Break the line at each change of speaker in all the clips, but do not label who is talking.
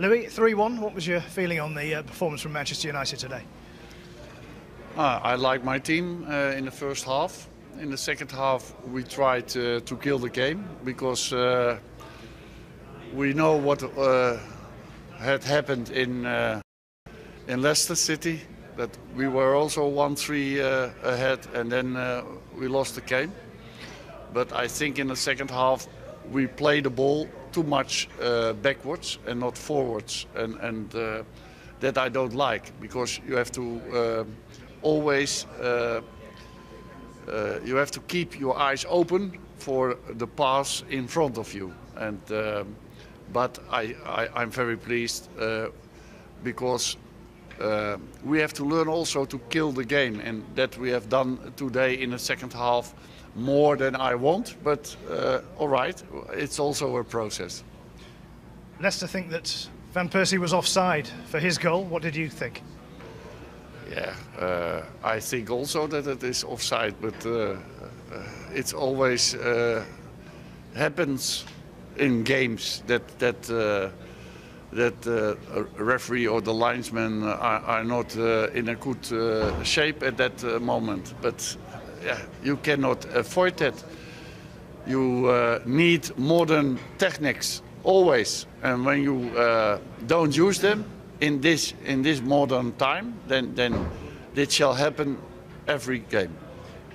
Louis, 3 1, what was your feeling on the uh, performance from Manchester United today?
Uh, I like my team uh, in the first half. In the second half, we tried to kill the game because uh, we know what uh, had happened in uh, in Leicester City. That we were also one three ahead, and then we lost the game. But I think in the second half, we play the ball too much backwards and not forwards, and and that I don't like because you have to always uh, uh, you have to keep your eyes open for the pass in front of you. And um, but I, I am very pleased uh, because uh, we have to learn also to kill the game, and that we have done today in the second half more than I want. But uh, all right, it's also a process.
Leicester think that Van Persie was offside for his goal. What did you think?
Yeah, uh, I think also that it is offside, but uh, uh it's always uh, happens in games that that uh, that uh, a referee or the linesman uh, are, are not uh, in a good uh, shape at that moment. But yeah, you cannot avoid that. You need modern techniques always, and when you don't use them, in this in this modern time, then then it shall happen every game.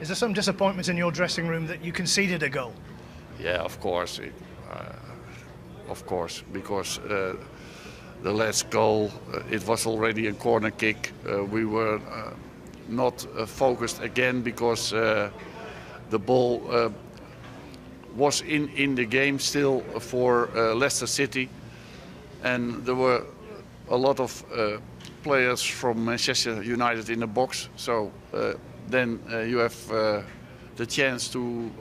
Is there some disappointment in your dressing room that you conceded a goal?
Yeah, of course, uh, of course, because uh, the last goal uh, it was already a corner kick. Uh, we were uh, not uh, focused again because the ball was in in the game still for Leicester City, and there were a lot of players from Manchester United in the box. So then you have the chance to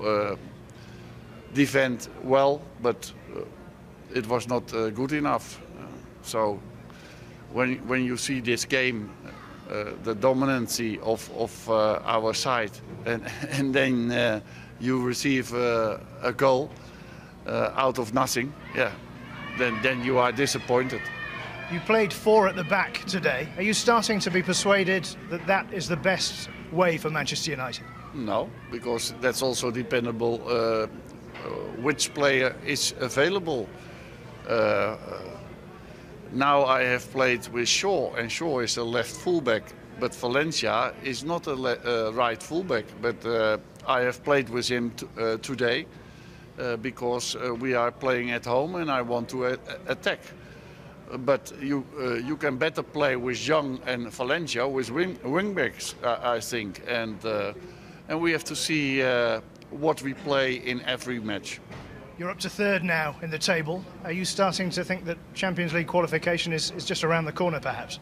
defend well, but uh, it was not uh, good enough. Uh, so when when you see this game, uh, the dominancy of of our side, and and then you receive a goal out of nothing, yeah, then then you are disappointed.
You played four at the back today. Are you starting to be persuaded that that is the best way for Manchester United?
No, because that's also dependable uh, which player is available. Uh, now I have played with Shaw, and Shaw is a left fullback, but Valencia is not a uh, right fullback. But uh, I have played with him uh, today because we are playing at home, and I want to attack but you uh, you can better play with Young and Valencia with wing, wingbacks, uh, I think, and uh, and we have to see what we play in every match.
You're up to third now in the table. Are you starting to think that Champions League qualification is, is just around the corner, perhaps?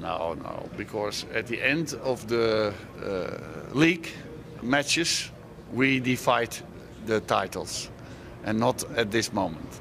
No, no, because at the end of the uh, league matches, we divide the titles, and not at this moment.